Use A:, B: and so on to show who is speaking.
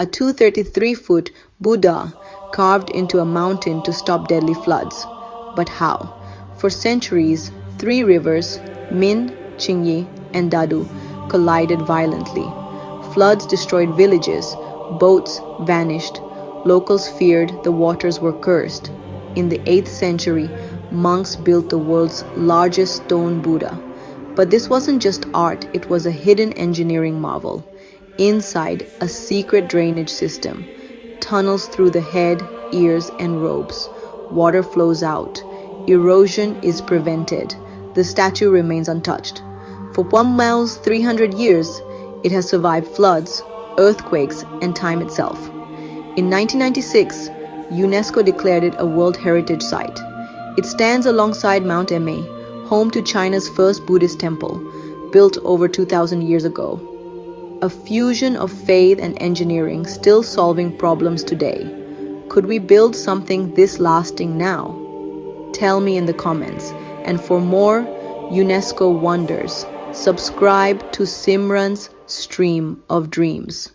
A: a 233 foot Buddha carved into a mountain to stop deadly floods. But how? For centuries, three rivers, Min, Qingyi, and Dadu, collided violently. Floods destroyed villages, boats vanished, locals feared the waters were cursed. In the 8th century, monks built the world's largest stone Buddha. But this wasn't just art, it was a hidden engineering marvel. Inside, a secret drainage system, tunnels through the head, ears, and robes. Water flows out. Erosion is prevented. The statue remains untouched. For Puamo's 300 years, it has survived floods, earthquakes, and time itself. In 1996, UNESCO declared it a World Heritage Site. It stands alongside Mount Emei, home to China's first Buddhist temple, built over 2,000 years ago. A fusion of faith and engineering still solving problems today. Could we build something this lasting now? Tell me in the comments. And for more UNESCO wonders, subscribe to Simran's Stream of Dreams.